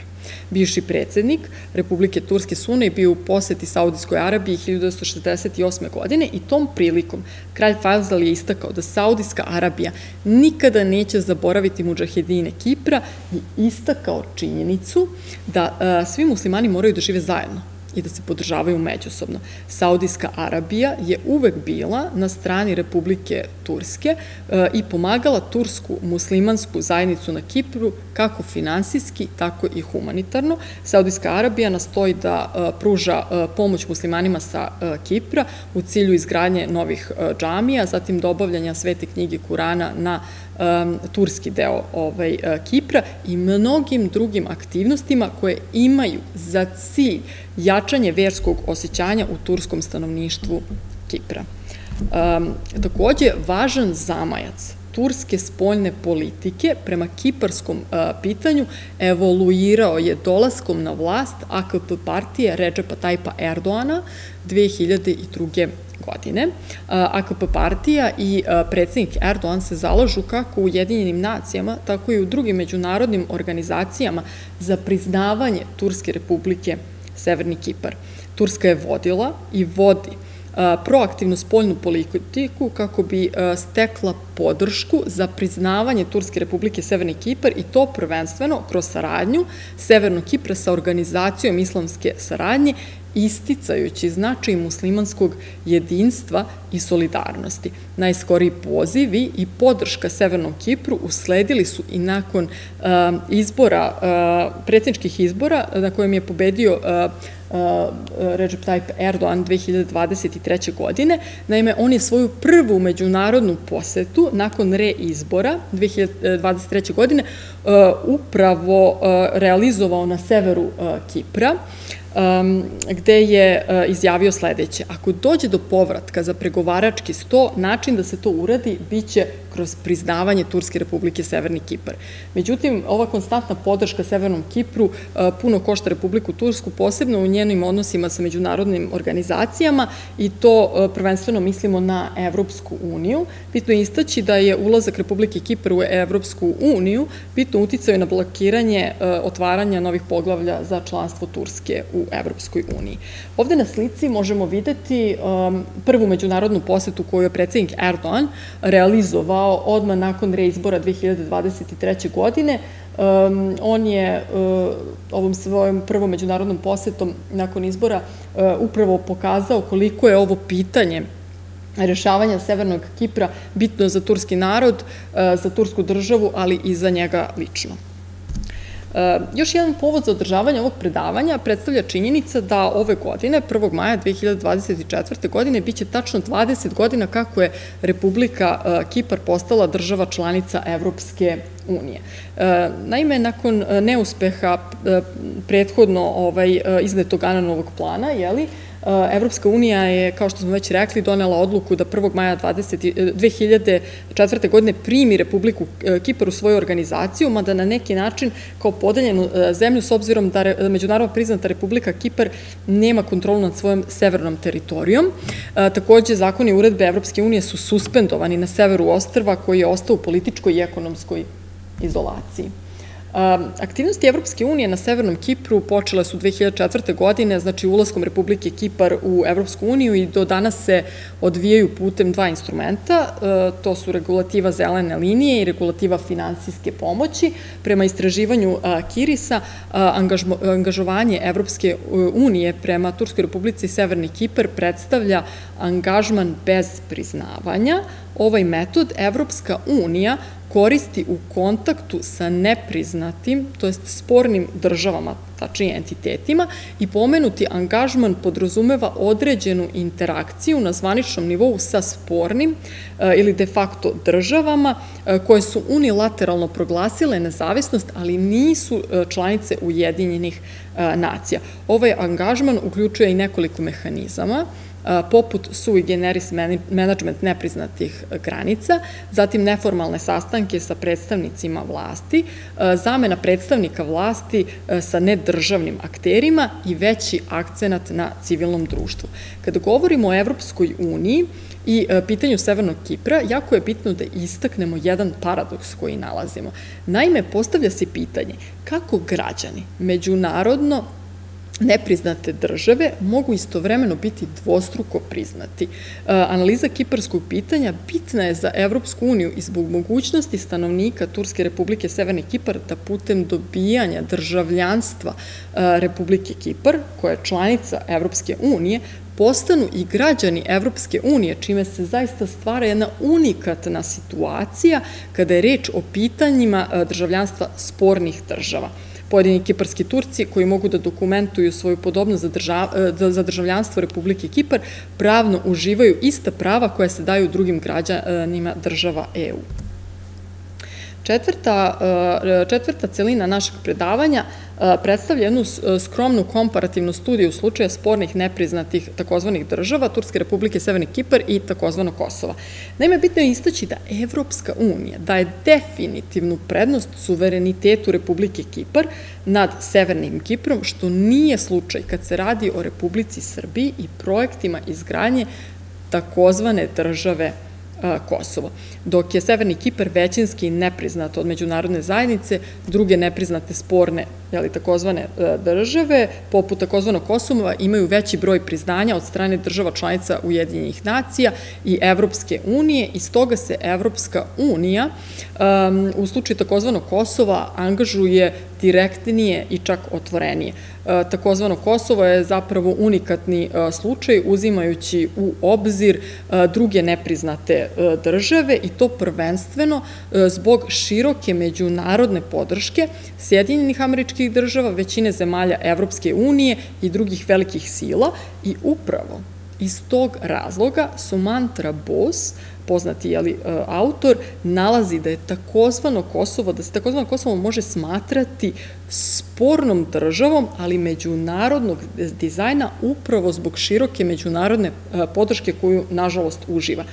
Bivši predsednik Republike Turske Sune je bio u poseti Saudijskoj Arabiji 1968. godine i tom prilikom kralj Faisal je istakao da Saudijska Arabija nikada neće zaboraviti muđahedine Kipra i istakao činjenicu da a, svi muslimani moraju da žive zajedno i da se podržavaju međusobno. Saudijska Arabija je uvek bila na strani Republike Turske e, i pomagala tursku muslimansku zajednicu na Kipru kako finansijski, tako i humanitarno. Saudijska Arabija nastoji da e, pruža e, pomoć muslimanima sa Kipra u cilju izgradnje novih džamija, zatim dobavljanja svete knjige Kurana na um, turski deo ovaj, uh, Kipra i mnogim drugim aktivnostima koje imaju za cilj jačanje verskog osjećanja u turskom stanovništvu Kipra. Um, takođe, važan zamajac turske spoljne politike prema kiparskom uh, pitanju evoluirao je dolaskom na vlast AKP partije Recepa Tajpa Erdoana 2002 godine. AKP partija i predsednik Erdogan se zalažu kako u Ujedinjenim nacijama, tako i u drugim međunarodnim organizacijama za priznavanje Turske republike Severni Kipar. Turska je vodila i vodi proaktivnu spoljnu politiku kako bi stekla podršku za priznavanje Turske republike Severni Kipar i to prvenstveno kroz saradnju Severnog Kipra sa organizacijom islamske saradnje isticajući značaj muslimanskog jedinstva i solidarnosti. Najskoriji pozivi i podrška Severnom Kipru usledili su i nakon izbora, predsjedničkih izbora na kojem je pobedio Recep Tayyip Erdogan 2023. godine. Naime, on je svoju prvu međunarodnu posetu nakon reizbora 2023. godine upravo realizovao na severu Kipra um, gde je uh, izjavio sledeće. Ako dođe do povratka za pregovarački sto, način da se to uradi biće kroz priznavanje Turske republike Severni Kipar. Međutim, ova konstantna podrška Severnom Kipru uh, puno košta Republiku Tursku, posebno u njenim odnosima sa međunarodnim organizacijama i to uh, prvenstveno mislimo na Evropsku uniju. Bitno je istaći da je ulazak Republike Kipar u Evropsku uniju bitno uticao na blokiranje otvaranja novih poglavlja za članstvo Turske u Evropskoj uniji. Ovde na slici možemo videti um, prvu međunarodnu posetu koju je predsednik Erdogan realizovao odmah nakon reizbora 2023. godine. Um, on je uh, ovom svojom prvom međunarodnom posetom nakon izbora uh, upravo pokazao koliko je ovo pitanje rešavanja Severnog Kipra bitno za turski narod, uh, za tursku državu, ali i za njega lično. E, još jedan povod za održavanje ovog predavanja predstavlja činjenica da ove godine, 1. maja 2024. godine, biće tačno 20 godina kako je Republika e, Kipar postala država članica Evropske unije. E, naime, nakon neuspeha prethodno ovaj, iznetog Ananovog plana, jeli, Evropska unija je, kao što smo već rekli, donela odluku da 1. maja 2004. E, godine primi Republiku e, Kipar u svoju organizaciju, mada na neki način kao podeljenu zemlju, s obzirom da međunarodno priznata Republika Kipar nema kontrolu nad svojom severnom teritorijom. Takođe, zakoni uredbe Evropske unije su suspendovani na severu ostrva koji je ostao u političkoj i ekonomskoj izolaciji. Aktivnosti Evropske unije na Severnom Kipru počele su 2004. godine, znači ulaskom Republike Kipar u Evropsku uniju i do danas se odvijaju putem dva instrumenta, to su regulativa zelene linije i regulativa finansijske pomoći. Prema istraživanju Kirisa, angažovanje Evropske unije prema Turskoj republici i Severni Kipar predstavlja angažman bez priznavanja. Ovaj metod Evropska unija koristi u kontaktu sa nepriznatim, to jest spornim državama, tačnije entitetima, i pomenuti angažman podrazumeva određenu interakciju na zvaničnom nivou sa spornim e, ili de facto državama e, koje su unilateralno proglasile nezavisnost, ali nisu e, članice Ujedinjenih nacija. Ovaj angažman uključuje i nekoliko mehanizama, poput sui generis management nepriznatih granica, zatim neformalne sastanke sa predstavnicima vlasti, zamena predstavnika vlasti sa nedržavnim akterima i veći akcenat na civilnom društvu. Kada govorimo o Evropskoj uniji, i pitanju Severnog Kipra, jako je bitno da istaknemo jedan paradoks koji nalazimo. Naime, postavlja se pitanje kako građani međunarodno nepriznate države mogu istovremeno biti dvostruko priznati. E, analiza kiparskog pitanja bitna je za Evropsku uniju i zbog mogućnosti stanovnika Turske republike Severni Kipar da putem dobijanja državljanstva e, Republike Kipar, koja je članica Evropske unije, postanu i građani Evropske unije, čime se zaista stvara jedna unikatna situacija kada je reč o pitanjima e, državljanstva spornih država pojedini kiparski Turci koji mogu da dokumentuju svoju podobnost za, za državljanstvo Republike Kipar pravno uživaju ista prava koja se daju drugim građanima država EU. Četvrta, e, četvrta celina našeg predavanja e, predstavlja jednu skromnu komparativnu studiju slučaja spornih nepriznatih takozvanih država, Turske republike, Severni Kipar i takozvano Kosova. Naime, bitno je istaći da Evropska unija daje definitivnu prednost suverenitetu Republike Kipar nad Severnim Kiprom, što nije slučaj kad se radi o Republici Srbiji i projektima izgranje takozvane države Kosovo. Dok je Severni Kipar većinski nepriznat od međunarodne zajednice, druge nepriznate sporne jeli, takozvane e, države, poput takozvanog Kosova, imaju veći broj priznanja od strane država članica Ujedinjenih nacija i Evropske unije i stoga se Evropska unija u slučaju takozvanog Kosova angažuje direktnije i čak otvorenije. E, takozvano Kosovo je zapravo unikatni e, slučaj uzimajući u obzir druge nepriznate države i to prvenstveno zbog široke međunarodne podrške Sjedinjenih američkih američkih država, većine zemalja Evropske unije i drugih velikih sila i upravo iz tog razloga Sumantra Bose poznati jeli, e, autor, nalazi da je takozvano Kosovo, da se takozvano Kosovo može smatrati spornom državom, ali međunarodnog dizajna upravo zbog široke međunarodne e, podrške koju, nažalost, uživa.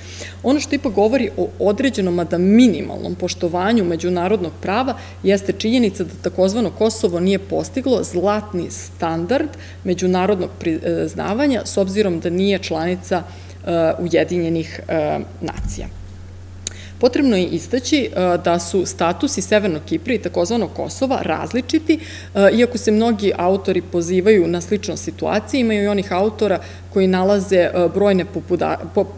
Ono što ipak govori o određenom, a da minimalnom poštovanju međunarodnog prava jeste činjenica da takozvano Kosovo nije postiglo zlatni standard međunarodnog priznavanja s obzirom da nije članica Uh, Ujedinjenih nacija. Potrebno je istaći uh, da su statusi Severnog Kipra i takozvanog Kosova različiti, iako se mnogi autori pozivaju na slično situacije, imaju i onih autora koji nalaze e, brojne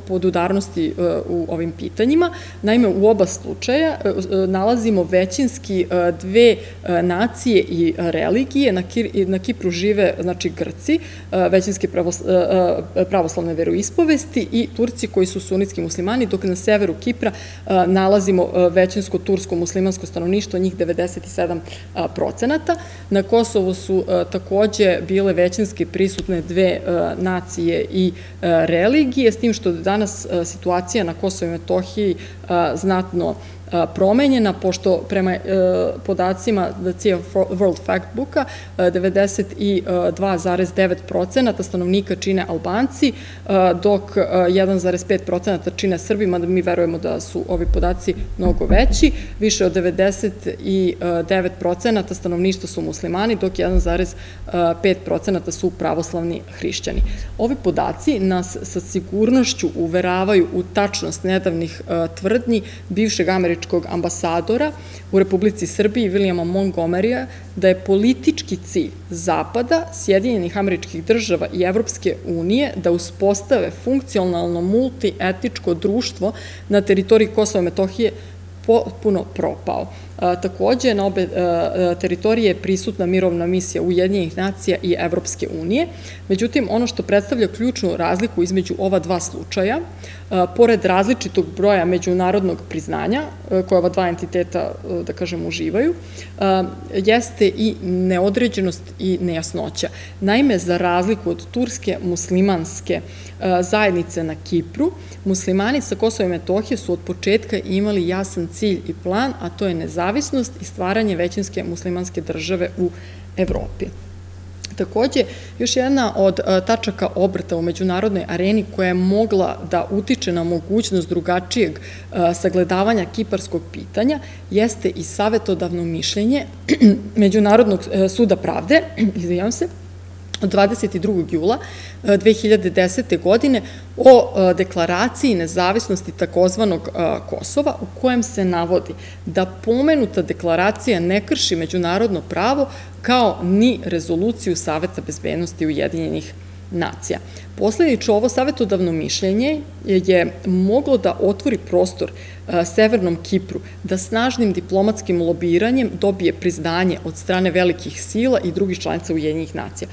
podudarnosti e, u ovim pitanjima. Naime, u oba slučaja e, nalazimo većinski dve nacije i religije. Na Kipru žive, znači, Grci, većinske pravoslavne veroispovesti i Turci koji su sunitski muslimani, dok na severu Kipra nalazimo većinsko tursko muslimansko stanovništvo, njih 97 procenata. Na Kosovu su takođe bile većinski prisutne dve nacije nacije i e, religije, s tim što danas e, situacija na Kosovo i Metohiji e, znatno promenjena, pošto prema e, podacima CIA World Factbooka 92,9% stanovnika čine Albanci, dok 1,5% čine Srbi, mada mi verujemo da su ovi podaci mnogo veći. Više od 99% stanovništva su muslimani, dok 1,5% su pravoslavni hrišćani. Ovi podaci nas sa sigurnošću uveravaju u tačnost nedavnih tvrdnji bivšeg američkog američkog ambasadora u Republici Srbiji, Williama Montgomerya, da je politički cilj Zapada, Sjedinjenih američkih država i Evropske unije da uspostave funkcionalno multietničko društvo na teritoriji Kosova i Metohije potpuno propao. Takođe, na obe teritorije je prisutna mirovna misija Ujedinjenih nacija i Evropske unije. Međutim, ono što predstavlja ključnu razliku između ova dva slučaja, pored različitog broja međunarodnog priznanja, koje ova dva entiteta, da kažem, uživaju, jeste i neodređenost i nejasnoća. Naime, za razliku od turske muslimanske zajednice na Kipru, muslimani sa Kosova i Metohije su od početka imali jasan cilj i plan, a to je nezavisnost i stvaranje većinske muslimanske države u Evropi. Takođe, još jedna od tačaka obrta u međunarodnoj areni koja je mogla da utiče na mogućnost drugačijeg sagledavanja kiparskog pitanja jeste i savetodavno mišljenje Međunarodnog suda pravde, izvijam se, od 22. jula 2010. godine o deklaraciji nezavisnosti takozvanog Kosova u kojem se navodi da pomenuta deklaracija ne krši međunarodno pravo kao ni rezoluciju Saveta bezbednosti Ujedinjenih nacija. Posledično ovo savetodavno mišljenje je moglo da otvori prostor Severnom Kipru da snažnim diplomatskim lobiranjem dobije priznanje od strane velikih sila i drugih članica Ujedinjenih nacija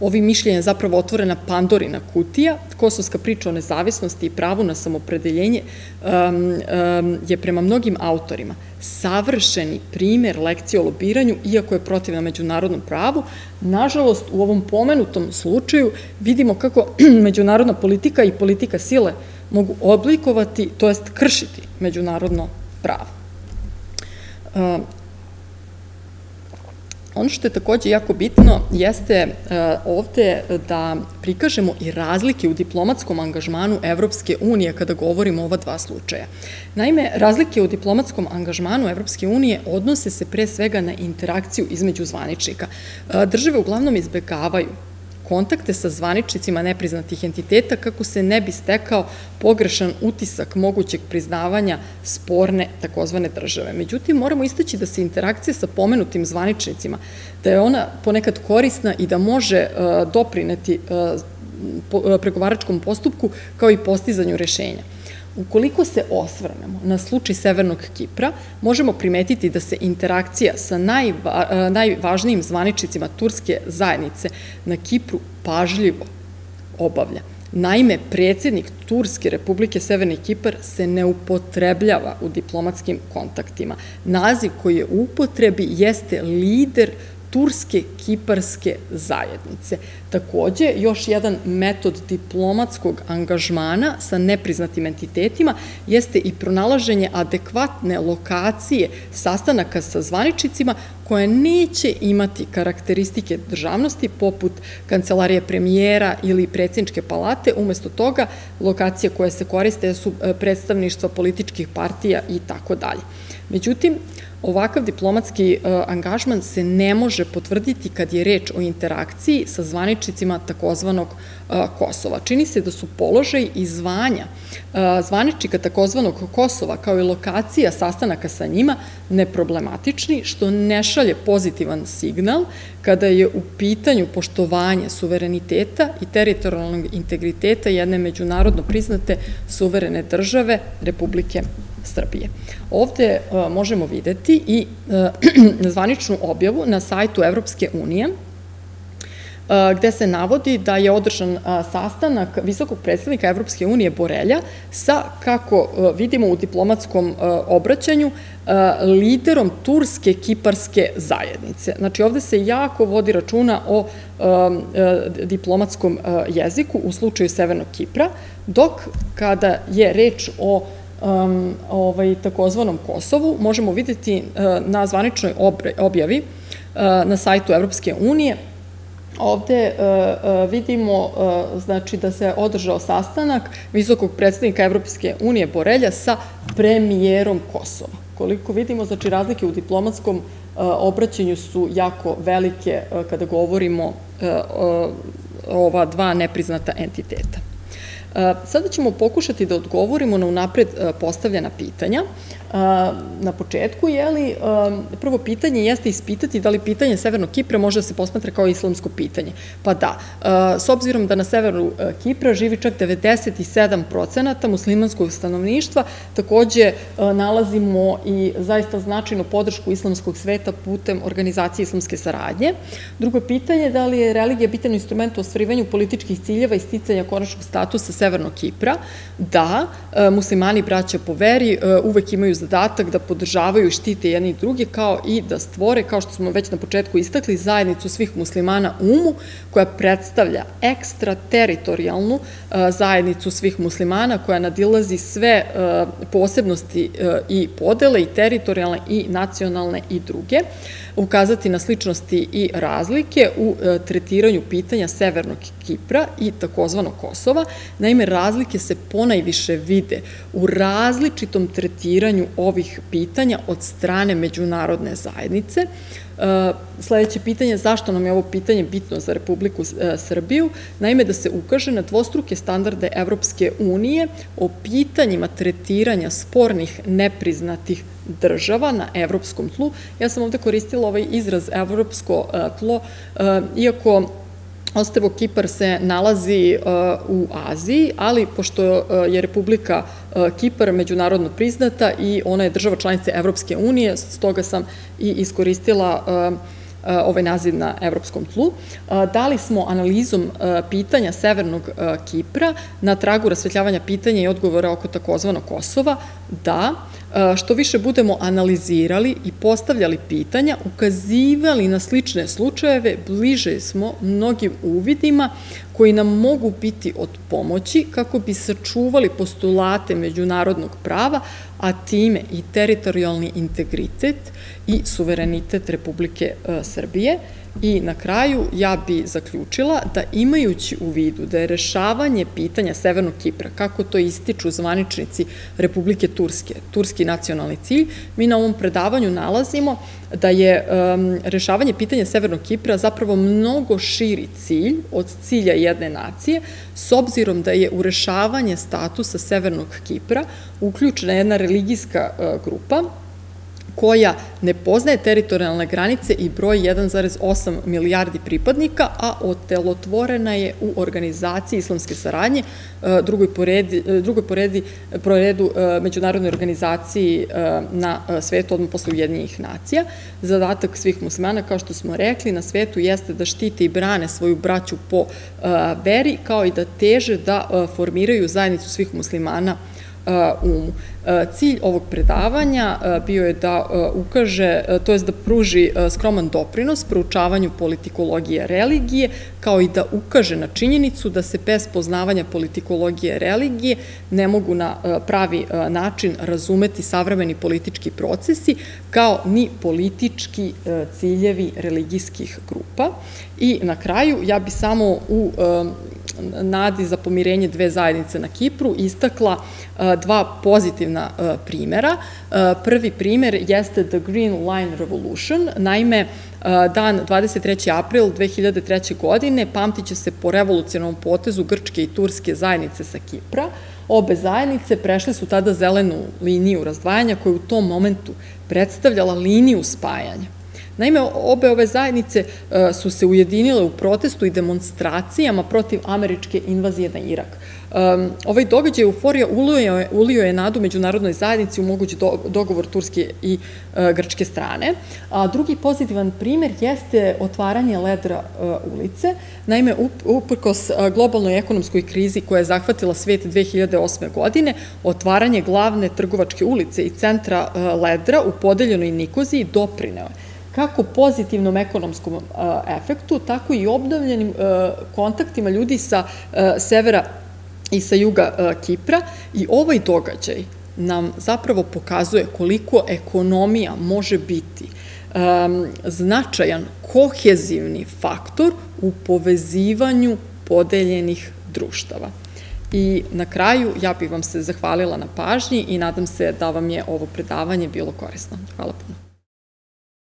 ovim mišljenjem zapravo otvorena Pandorina kutija. Kosovska priča o nezavisnosti i pravu na samopredeljenje je prema mnogim autorima savršeni primer lekcije o lobiranju, iako je protiv na međunarodnom pravu. Nažalost, u ovom pomenutom slučaju vidimo kako međunarodna politika i politika sile mogu oblikovati, to jest kršiti međunarodno pravo. Ono što je takođe jako bitno jeste e, ovde da prikažemo i razlike u diplomatskom angažmanu Evropske unije kada govorimo o ova dva slučaja. Naime, razlike u diplomatskom angažmanu Evropske unije odnose se pre svega na interakciju između zvaničnika. E, države uglavnom izbegavaju kontakte sa zvaničnicima nepriznatih entiteta kako se ne bi stekao pogrešan utisak mogućeg priznavanja sporne takozvane države. Međutim, moramo istaći da se interakcija sa pomenutim zvaničnicima, da je ona ponekad korisna i da može e, doprineti e, e, pregovaračkom postupku kao i postizanju rešenja. Ukoliko se osvrnemo na slučaj Severnog Kipra, možemo primetiti da se interakcija sa najva, najvažnijim zvaničicima turske zajednice na Kipru pažljivo obavlja. Naime, predsjednik Turske republike Severni Kipar se ne upotrebljava u diplomatskim kontaktima. Naziv koji je u upotrebi jeste lider Turske kiparske zajednice. Takođe, još jedan metod diplomatskog angažmana sa nepriznatim entitetima jeste i pronalaženje adekvatne lokacije sastanaka sa zvaničicima koja neće imati karakteristike državnosti poput kancelarije premijera ili predsjedničke palate, umesto toga lokacije koje se koriste su e, predstavništva političkih partija i tako dalje. Međutim, Ovakav diplomatski e, angažman se ne može potvrditi kad je reč o interakciji sa zvaničicima takozvanog e, Kosova. Čini se da su položaj i zvanja e, zvaničnika takozvanog Kosova kao i lokacija sastanaka sa njima neproblematični, što ne šalje pozitivan signal kada je u pitanju poštovanje suvereniteta i teritorijalnog integriteta jedne međunarodno priznate suverene države Republike Srbije. Ovde e, možemo videti i e, zvaničnu objavu na sajtu Evropske unije, e, gde se navodi da je održan sastanak visokog predstavnika Evropske unije Borelja sa, kako vidimo u diplomatskom obraćanju, liderom Turske kiparske zajednice. Znači, ovde se jako vodi računa o diplomatskom jeziku u slučaju Severnog Kipra, dok kada je reč o um, ovaj, takozvanom Kosovu možemo videti uh, na zvaničnoj objavi uh, na sajtu Evropske unije Ovde uh, vidimo znači da se održao sastanak visokog predstavnika Evropske unije Borelja sa premijerom Kosova. Koliko vidimo, znači razlike u diplomatskom obraćanju su jako velike kada govorimo ova dva nepriznata entiteta. Sada ćemo pokušati da odgovorimo na unapred postavljena pitanja. Na početku, jeli, prvo pitanje jeste ispitati da li pitanje Severnog Kipra može da se posmatra kao islamsko pitanje. Pa da, s obzirom da na severu Kipra živi čak 97% muslimanskog stanovništva, takođe nalazimo i zaista značajnu podršku islamskog sveta putem organizacije islamske saradnje. Drugo pitanje je da li je religija bitan instrument u ostvarivanju političkih ciljeva i sticanja konačnog statusa Severnog Kipra. Da, muslimani braća po veri uvek imaju zadatak da podržavaju i štite jedni i drugi, kao i da stvore, kao što smo već na početku istakli, zajednicu svih muslimana umu, koja predstavlja ekstrateritorijalnu zajednicu svih muslimana, koja nadilazi sve posebnosti i podele i teritorijalne i nacionalne i druge, ukazati na sličnosti i razlike u tretiranju pitanja Severnog Kipra i takozvanog Kosova. Naime, razlike se ponajviše vide u različitom tretiranju ovih pitanja od strane međunarodne zajednice. E, sledeće pitanje, zašto nam je ovo pitanje bitno za Republiku e, Srbiju? Naime, da se ukaže na dvostruke standarde Evropske unije o pitanjima tretiranja spornih nepriznatih država na evropskom tlu. Ja sam ovde koristila ovaj izraz evropsko e, tlo, iako Ostrvo Kipar se nalazi uh, u Aziji, ali pošto uh, je Republika uh, Kipar međunarodno priznata i ona je država članice Evropske unije, stoga sam i iskoristila ovaj naziv na evropskom tlu. Dali smo analizom pitanja Severnog Kipra na tragu rasvetljavanja pitanja i odgovora oko takozvanog Kosova da što više budemo analizirali i postavljali pitanja, ukazivali na slične slučajeve, bliže smo mnogim uvidima koji nam mogu biti od pomoći kako bi sačuvali postulate međunarodnog prava, a time i teritorijalni integritet i suverenitet Republike Srbije, I na kraju ja bi zaključila da imajući u vidu da je rešavanje pitanja Severnog Kipra, kako to ističu zvaničnici Republike Turske, turski nacionalni cilj, mi na ovom predavanju nalazimo da je rešavanje pitanja Severnog Kipra zapravo mnogo širi cilj od cilja jedne nacije, s obzirom da je u rešavanje statusa Severnog Kipra uključena jedna religijska e, grupa, koja ne poznaje teritorijalne granice i broj 1,8 milijardi pripadnika, a otelotvorena je u organizaciji islamske saradnje, e, drugoj poredi, e, drugoj poredi, poredu e, međunarodnoj organizaciji na svetu, odmah posle Ujedinjenih nacija. Zadatak svih muslimana, kao što smo rekli, na svetu jeste da štite i brane svoju braću po veri, kao i da teže da formiraju zajednicu svih muslimana umu. Cilj ovog predavanja bio je da ukaže, to je da pruži skroman doprinos proučavanju politikologije religije, kao i da ukaže na činjenicu da se bez poznavanja politikologije religije ne mogu na pravi način razumeti savremeni politički procesi, kao ni politički ciljevi religijskih grupa. I na kraju, ja bi samo u nadi za pomirenje dve zajednice na Kipru istakla dva pozitivna primera. Prvi primer jeste The Green Line Revolution. Naime, dan 23. april 2003. godine pamtit će se po revolucionalnom potezu Grčke i Turske zajednice sa Kipra. Obe zajednice prešle su tada zelenu liniju razdvajanja koja u tom momentu predstavljala liniju spajanja. Naime, obe ove zajednice e, su se ujedinile u protestu i demonstracijama protiv američke invazije na Irak. Ovaj događaj euforija ulio je nadu međunarodnoj zajednici u mogući dogovor Turske i e, Grčke strane. A drugi pozitivan primer jeste otvaranje ledra ulice. Naime, uprkos globalnoj ekonomskoj krizi koja je zahvatila svet 2008. godine, otvaranje glavne trgovačke ulice i centra ledra u podeljenoj Nikoziji doprineo je kako pozitivnom ekonomskom efektu, tako i obnovljenim kontaktima ljudi sa severa i sa juga Kipra i ovaj događaj nam zapravo pokazuje koliko ekonomija može biti značajan kohezivni faktor u povezivanju podeljenih društava. I na kraju ja bih vam se zahvalila na pažnji i nadam se da vam je ovo predavanje bilo korisno. Hvala puno.